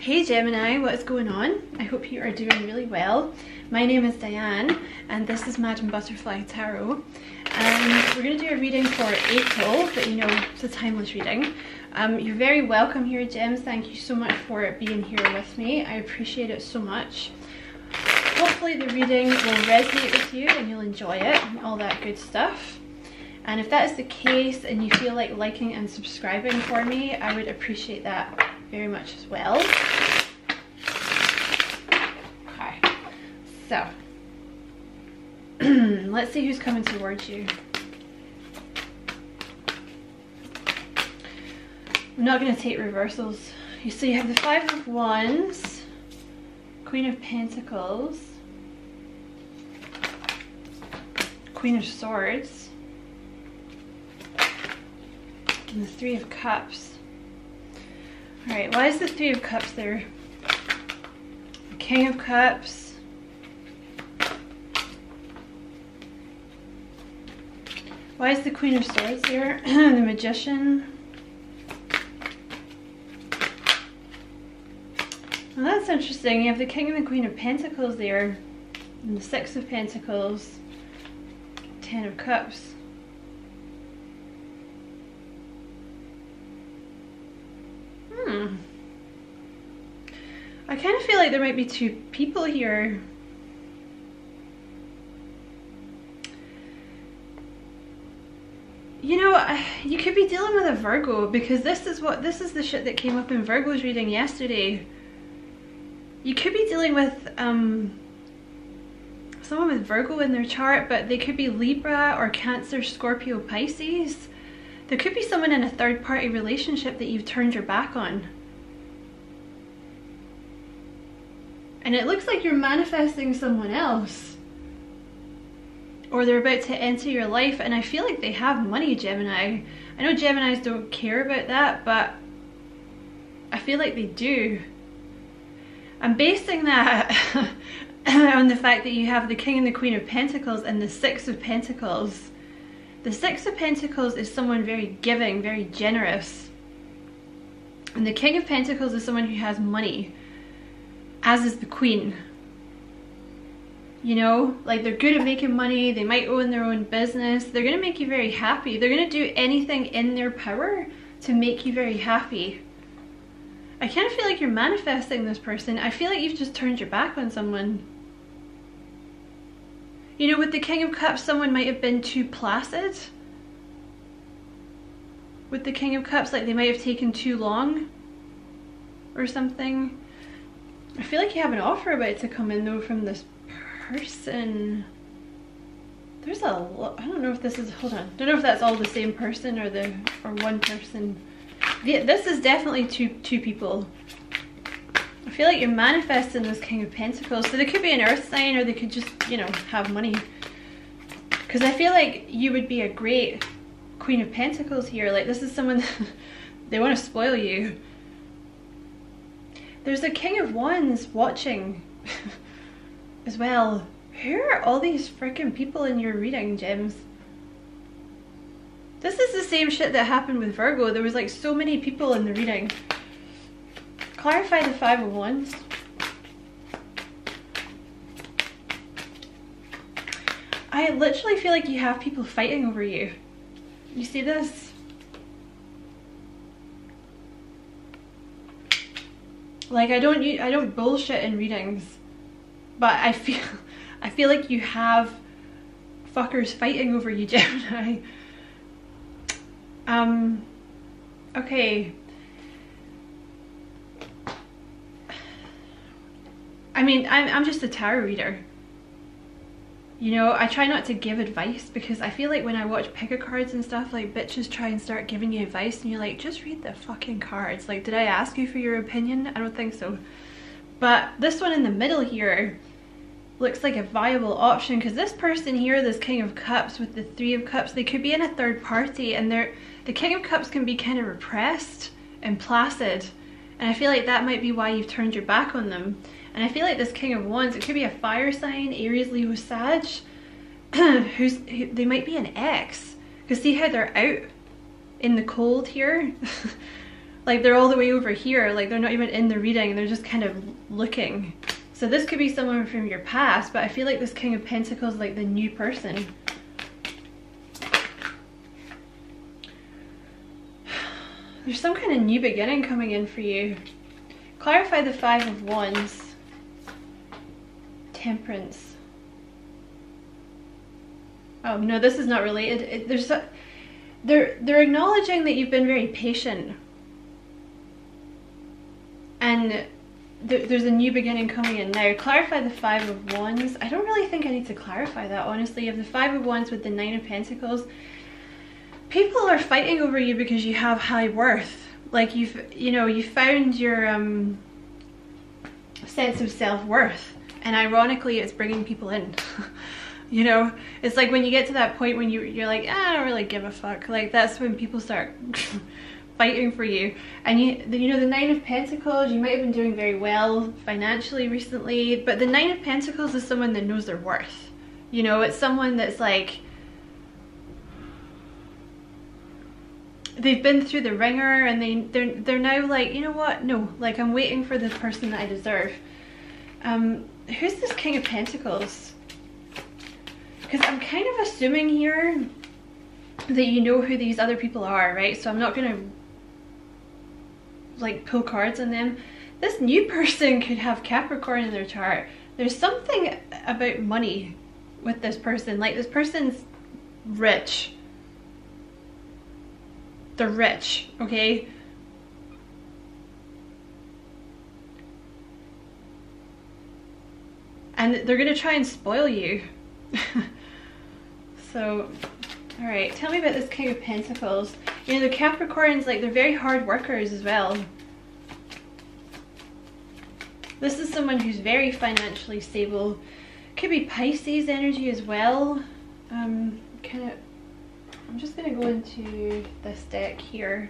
Hey Gemini, what's going on? I hope you are doing really well. My name is Diane and this is Madame Butterfly Tarot. And we're going to do a reading for April, but you know, it's a timeless reading. Um, you're very welcome here, Gems. Thank you so much for being here with me. I appreciate it so much. Hopefully the reading will resonate with you and you'll enjoy it and all that good stuff. And if that is the case and you feel like liking and subscribing for me, I would appreciate that very much as well. Okay, so let's see who's coming towards you. I'm not going to take reversals. You see, you have the Five of Wands, Queen of Pentacles, Queen of Swords, and the Three of Cups. Alright, why is the Three of Cups there? The King of Cups. Why is the Queen of Swords here? the Magician. Well, that's interesting. You have the King and the Queen of Pentacles there. And the Six of Pentacles. Ten of Cups. I kind of feel like there might be two people here. You know, you could be dealing with a Virgo because this is what this is the shit that came up in Virgo's reading yesterday. You could be dealing with um someone with Virgo in their chart, but they could be Libra or Cancer, Scorpio, Pisces. There could be someone in a third party relationship that you've turned your back on. And it looks like you're manifesting someone else. Or they're about to enter your life and I feel like they have money, Gemini. I know Geminis don't care about that, but I feel like they do. I'm basing that on the fact that you have the King and the Queen of Pentacles and the Six of Pentacles the Six of Pentacles is someone very giving, very generous. And the King of Pentacles is someone who has money, as is the Queen. You know, like they're good at making money, they might own their own business, they're to make you very happy. They're to do anything in their power to make you very happy. I kind of feel like you're manifesting this person. I feel like you've just turned your back on someone. You know, with the King of Cups, someone might have been too placid. With the King of Cups, like they might have taken too long or something. I feel like you have an offer about to come in though from this person. There's a lot, I don't know if this is, hold on. I don't know if that's all the same person or the, or one person. This is definitely two, two people. I feel like you're manifesting this King of Pentacles. So they could be an earth sign or they could just, you know, have money. Because I feel like you would be a great Queen of Pentacles here. Like this is someone, they want to spoil you. There's a King of Wands watching as well. Who are all these freaking people in your reading, Gems? This is the same shit that happened with Virgo. There was like so many people in the reading. Clarify the Five of Wands. I literally feel like you have people fighting over you. You see this? Like I don't I don't bullshit in readings, but I feel I feel like you have fuckers fighting over you, Gemini. Um okay, I mean, I'm, I'm just a tarot reader. You know, I try not to give advice because I feel like when I watch pick a cards and stuff, like bitches try and start giving you advice and you're like, just read the fucking cards. Like, did I ask you for your opinion? I don't think so. But this one in the middle here looks like a viable option because this person here, this King of Cups with the Three of Cups, they could be in a third party and they're, the King of Cups can be kind of repressed and placid. And I feel like that might be why you've turned your back on them. And I feel like this King of Wands, it could be a fire sign, Aries, Leo, Sag, who's, who, they might be an ex. Because see how they're out in the cold here? like they're all the way over here, like they're not even in the reading, they're just kind of looking. So this could be someone from your past, but I feel like this King of Pentacles like the new person. There's some kind of new beginning coming in for you. Clarify the Five of Wands. Temperance. Oh no, this is not related. It, there's a, they're they're acknowledging that you've been very patient, and there's a new beginning coming in now. Clarify the Five of Wands. I don't really think I need to clarify that, honestly. You have the Five of Wands with the Nine of Pentacles. People are fighting over you because you have high worth. Like you've, you know, you found your um, sense of self-worth. And ironically, it's bringing people in. you know, it's like when you get to that point when you, you're like, ah, I don't really give a fuck. Like that's when people start fighting for you. And you, you know, the Nine of Pentacles, you might have been doing very well financially recently, but the Nine of Pentacles is someone that knows their worth. You know, it's someone that's like, they've been through the ringer and they they're they're now like you know what no like i'm waiting for the person that i deserve um who's this king of pentacles because i'm kind of assuming here that you know who these other people are right so i'm not gonna like pull cards on them. This new person could have Capricorn in their chart. There's something about money with this person. Like this person's rich. They're rich, okay? And they're gonna try and spoil you. so, all right, tell me about this King of Pentacles. You know, the Capricorns, like, they're very hard workers as well. This is someone who's very financially stable. Could be Pisces energy as well. Um, kind of, I'm just to go into this deck here.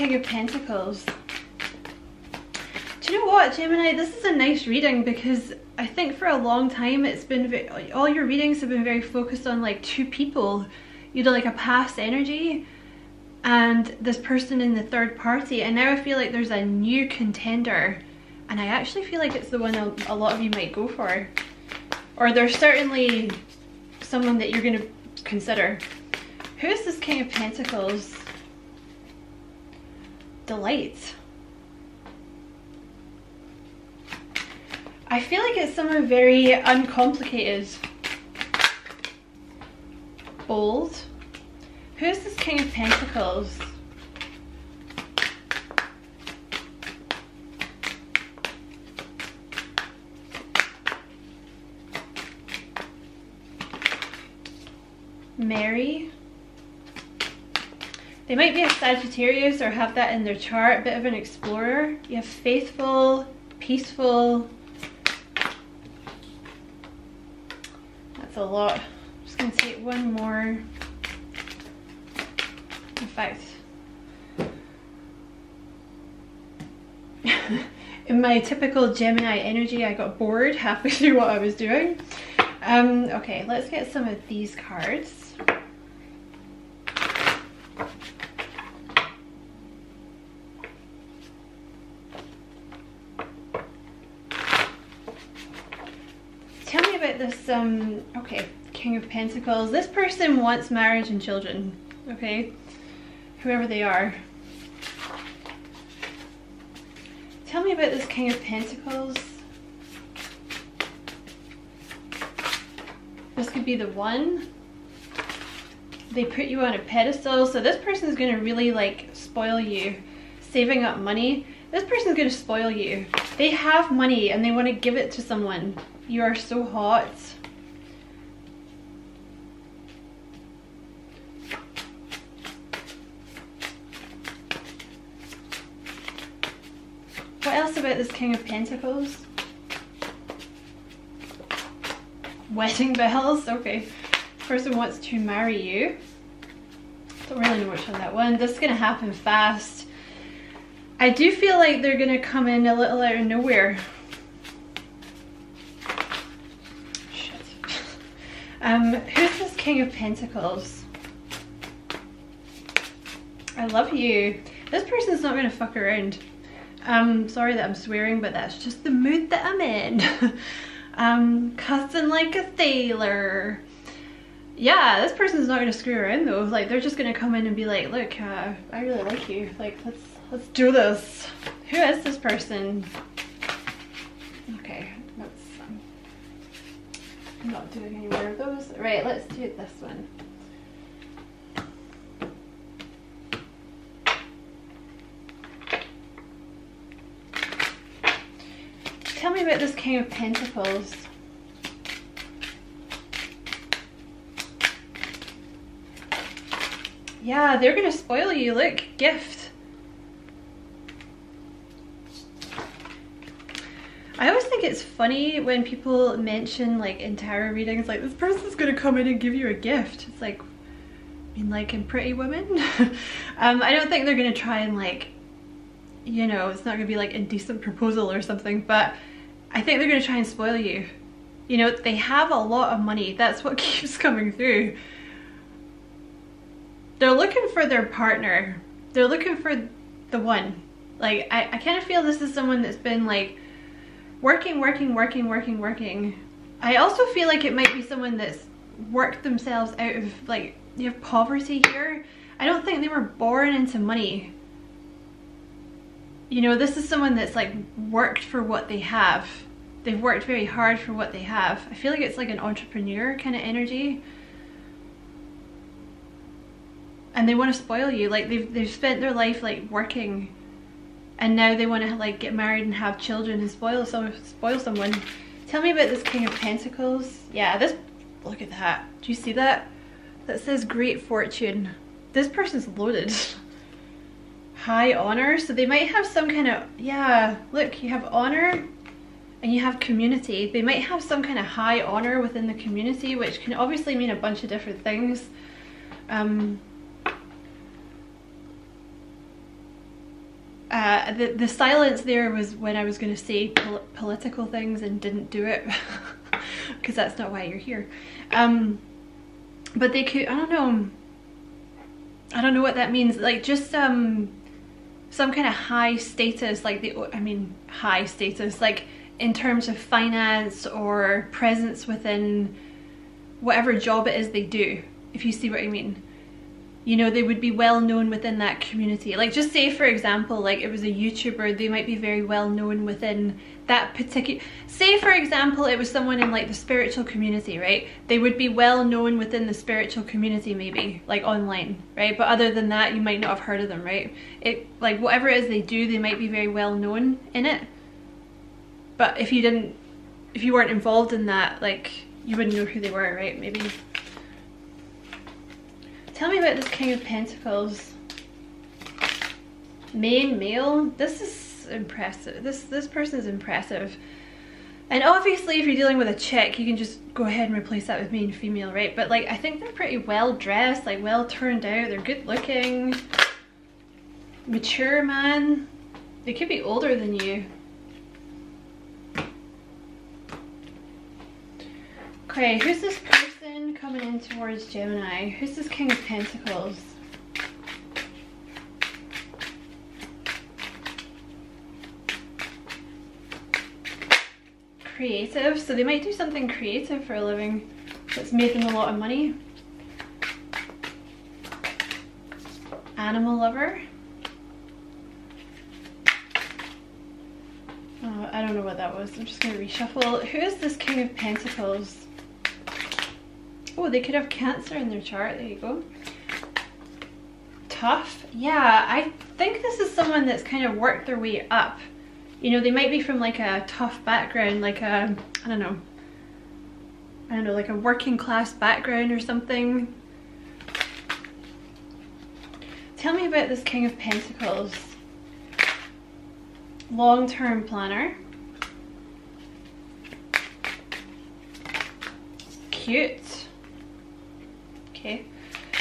King of Pentacles. Do you know what, Gemini? This is a nice reading because I think for a long time it's been, all your readings have been very focused on like two people. You know, like a past energy and this person in the third party. And now I feel like there's a new contender. And I actually feel like it's the one a lot of you might go for. Or there's certainly someone that you're going to consider. Who is this King of Pentacles? Delights. I feel like it's somewhere very uncomplicated. Bold. Who's this King of Pentacles? Mary. They might be a Sagittarius or have that in their chart, bit of an explorer. You have faithful, peaceful. That's a lot. I'm just gonna take one more. In fact, in my typical Gemini energy, I got bored halfway through what I was doing. Um, okay, let's get some of these cards. this, okay, King of Pentacles. This person wants marriage and children, okay? Whoever they are. Tell me about this King of Pentacles. This could be the one. They put you on a pedestal. So this person is going to really like spoil you. Saving up money. This person's going to spoil you. They have money and they want to give it to someone. You are so hot. This King of Pentacles? Wedding bells, okay. Person wants to marry you. don't really know which one that one. This is gonna happen fast. I do feel like they're gonna come in a little out of nowhere. Shit. Um, who's this King of Pentacles? I love you. This person's not gonna fuck around. Um, sorry that I'm swearing, but that's just the mood that I'm in. um, cussing like a sailor. Yeah, this person's not gonna screw around though. Like they're just gonna come in and be like, look, uh, I really like you. Like let's let's do this. Who is this person? Okay, let's. Um, I'm not doing any more of those. Right, let's do this one. Tell me about this King of Pentacles. Yeah, they're gonna spoil you. Look, gift. I always think it's funny when people mention like tarot readings, like this person's gonna come in and give you a gift. It's like, I mean like in Pretty Women. um, I don't think they're gonna try and like, you know, it's not gonna be like indecent proposal or something, but I think they're gonna try and spoil you. You know, they have a lot of money. That's what keeps coming through they're looking for their partner. They're looking for the one. Like, I, I kind of feel this is someone that's been like working, working, working, working, working. I also feel like it might be someone that's worked themselves out of like, you have poverty here. I don't think they were born into money. You know, this is someone that's like worked for what they have. They've worked very hard for what they have. I feel like it's like an entrepreneur kind of energy. And they want to spoil you. Like they've they've spent their life like working. And now they want to like get married and have children and spoil some spoil someone. Tell me about this king of pentacles. Yeah this look at that. Do you see that? That says great fortune. This person's loaded high honor so they might have some kind of yeah look you have honor and you have community they might have some kind of high honor within the community which can obviously mean a bunch of different things um Uh, the, the silence there was when I was going to say pol political things and didn't do it because that's not why you're here. Um, but they could, I don't know, I don't know what that means. Like just um, some kind of high status, like the, I mean, high status, like in terms of finance or presence within whatever job it is they do, if you see what I mean you know they would be well known within that community. Like just say for example like it was a youtuber they might be very well known within that particular say for example it was someone in like the spiritual community right? They would be well known within the spiritual community maybe like online right? But other than that you might not have heard of them right? It like whatever it is they do they might be very well known in it. But if you didn't if you weren't involved in that like you wouldn't know who they were right? Maybe Tell me about this King of Pentacles. Main male. This is impressive. This this person is impressive. And obviously if you're dealing with a chick, you can just go ahead and replace that with main female, right? But like I think they're pretty well dressed, like well turned out, they're good looking. Mature man. They could be older than you. Okay, who's this person? Coming in towards Gemini. Who's this King of Pentacles? Creative. So they might do something creative for a living that's made them a lot of money. Animal lover. Oh, I don't know what that was. I'm just going to reshuffle. Who is this King of Pentacles? Oh, they could have cancer in their chart. There you go. Tough. Yeah, I think this is someone that's kind of worked their way up. You know, they might be from like a tough background, like a, I don't know, I don't know, like a working class background or something. Tell me about this King of Pentacles. Long-term planner. Cute. Okay.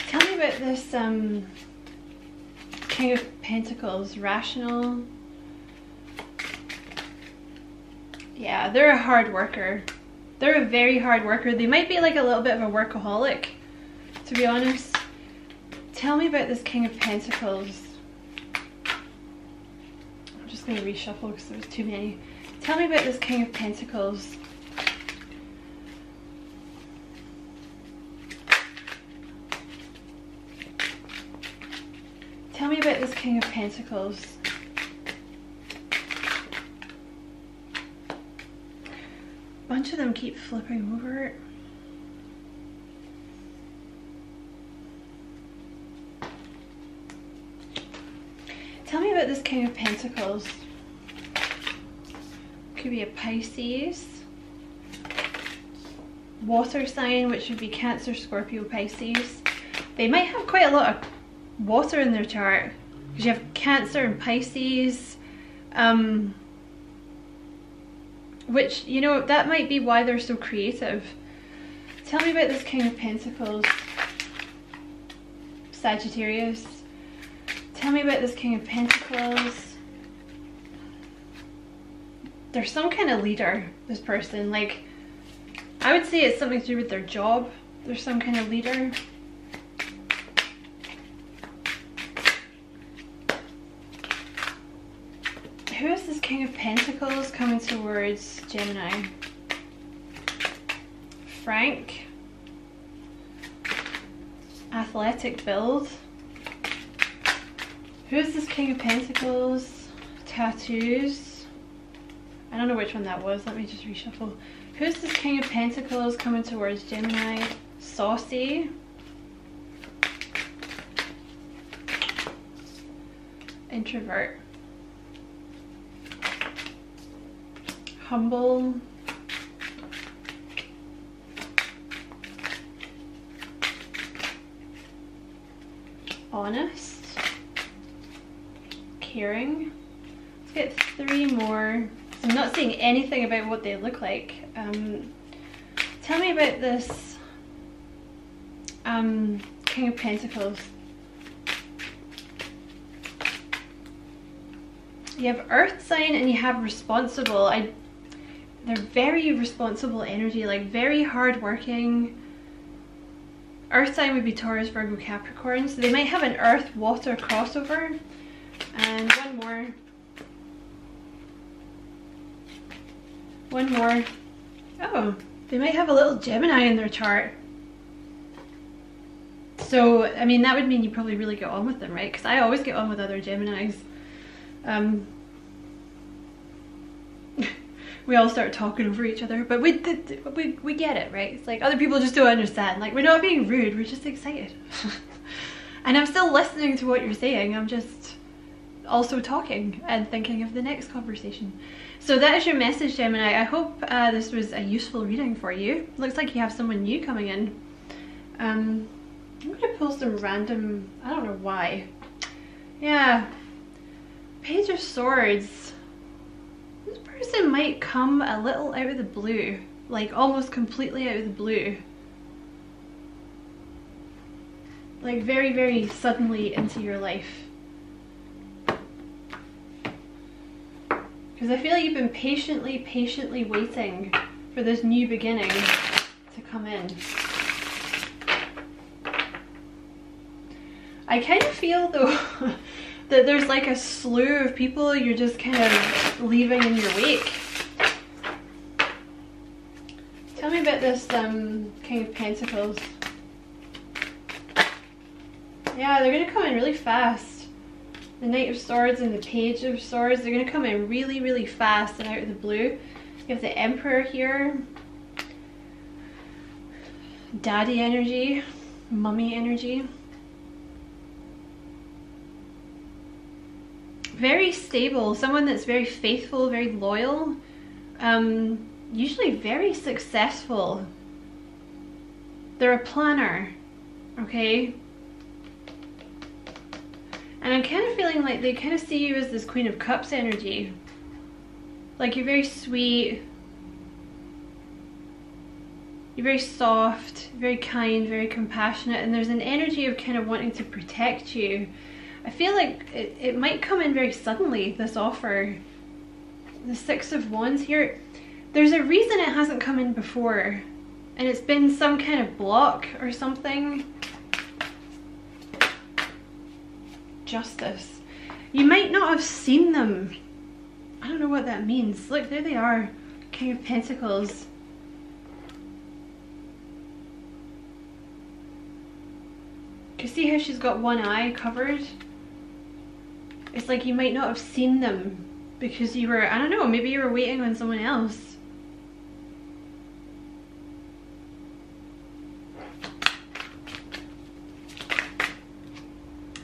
Tell me about this um, King of Pentacles, rational. Yeah, they're a hard worker. They're a very hard worker. They might be like a little bit of a workaholic, to be honest. Tell me about this King of Pentacles. I'm just going to reshuffle because there's too many. Tell me about this King of Pentacles. Tell me about this King of Pentacles. Bunch of them keep flipping over. Tell me about this King of Pentacles. Could be a Pisces. Water sign, which would be Cancer, Scorpio, Pisces. They might have quite a lot of water in their chart. Because you have Cancer and Pisces. Um, which, you know, that might be why they're so creative. Tell me about this King of Pentacles. Sagittarius. Tell me about this King of Pentacles. There's some kind of leader, this person. Like, I would say it's something to do with their job. There's some kind of leader. Pentacles coming towards Gemini? Frank. Athletic build. Who's this King of Pentacles? Tattoos. I don't know which one that was. Let me just reshuffle. Who's this King of Pentacles coming towards Gemini? Saucy. Introvert. Humble. Honest caring. Let's get three more. I'm not saying anything about what they look like. Um, tell me about this um, King of Pentacles. You have Earth sign and you have responsible. I, they're very responsible energy, like very hardworking. Earth sign would be Taurus, Virgo, Capricorn. So they might have an Earth Water crossover. And one more. One more. Oh, they might have a little Gemini in their chart. So, I mean, that would mean you probably really get on with them, right? Because I always get on with other Geminis. Um, we all start talking over each other, but we, we, we get it, right? It's like other people just don't understand. Like, we're not being rude, we're just excited. and I'm still listening to what you're saying, I'm just also talking and thinking of the next conversation. So that is your message, Gemini. I hope uh, this was a useful reading for you. Looks like you have someone new coming in. Um, I'm going to pull some random, I don't know why. Yeah, Page of Swords. This person might come a little out of the blue, like almost completely out of the blue. Like very, very suddenly into your life. Because I feel like you've been patiently, patiently waiting for this new beginning to come in. I kind of feel though that there's like a slew of people you're just kind of leaving in your wake. Tell me about this um, King of Pentacles. Yeah, they're gonna come in really fast the Knight of Swords and the Page of Swords. They're to come in really, really fast and out of the blue. You have the Emperor here. Daddy energy. Mummy energy. Very stable. Someone that's very faithful, very loyal. Um, usually very successful. They're a planner. Okay? And I'm kind of feeling like they kind of see you as this Queen of Cups energy. Like you're very sweet. You're very soft, very kind, very compassionate, and there's an energy of kind of wanting to protect you. I feel like it, it might come in very suddenly, this offer. The Six of Wands here, there's a reason it hasn't come in before, and it's been some kind of block or something. Justice. You might not have seen them. I don't know what that means. Look, there they are. King of Pentacles. You see how she's got one eye covered? It's like you might not have seen them because you were, I don't know, maybe you were waiting on someone else.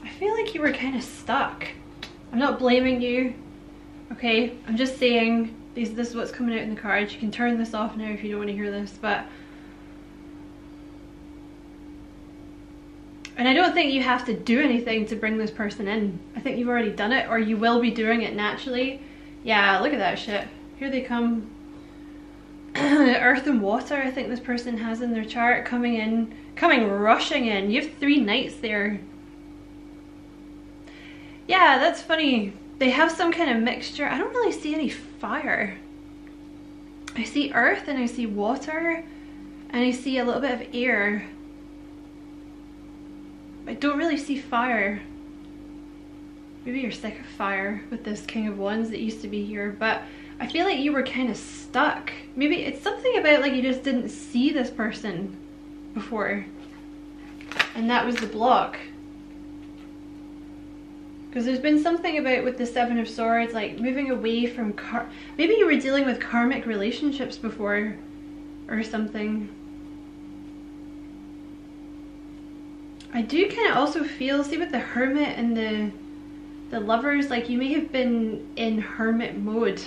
I feel like you were kind of stuck. I'm not blaming you, okay? I'm just saying this, this is what's coming out in the cards. You can turn this off now if you don't want to hear this, but And I don't think you have to do anything to bring this person in. I think you've already done it or you will be doing it naturally. Yeah, look at that shit. Here they come. Earth and water I think this person has in their chart coming in, coming rushing in. You have three knights there. Yeah, that's funny. They have some kind of mixture. I don't really see any fire. I see earth and I see water and I see a little bit of air. I don't really see fire. Maybe you're sick of fire with this King of Wands that used to be here, but I feel like you were kind of stuck. Maybe it's something about like you just didn't see this person before. And that was the block. Because there's been something about with the Seven of Swords, like moving away from car- maybe you were dealing with karmic relationships before or something. I do kind of also feel, see with the hermit and the the lovers, like you may have been in hermit mode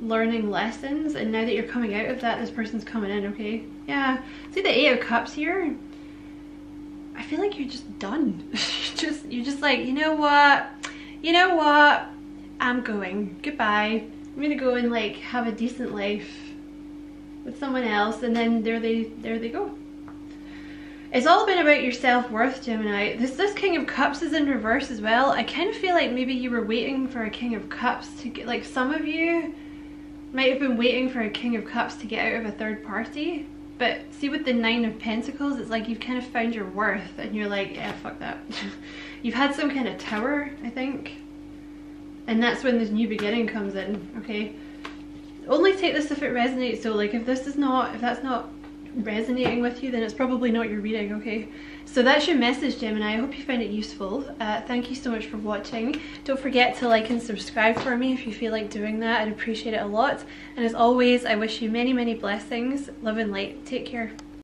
learning lessons and now that you're coming out of that, this person's coming in, okay? Yeah, see the Eight of Cups here? I feel like you're just done. just You're just like, you know what? You know what? I'm going. Goodbye. I'm gonna go and like have a decent life with someone else and then there they there they go. It's all been about your self-worth, Gemini. This, this King of Cups is in reverse as well. I kind of feel like maybe you were waiting for a King of Cups to get, like some of you might have been waiting for a King of Cups to get out of a third party. But see with the Nine of Pentacles, it's like you've kind of found your worth and you're like, yeah, fuck that. you've had some kind of tower, I think. And that's when this new beginning comes in, okay? Only take this if it resonates, so like if this is not, if that's not resonating with you, then it's probably not your reading, okay? So that's your message, Gemini. I hope you find it useful. Uh, thank you so much for watching. Don't forget to like and subscribe for me if you feel like doing that. I'd appreciate it a lot. And as always, I wish you many, many blessings. Love and light. Take care.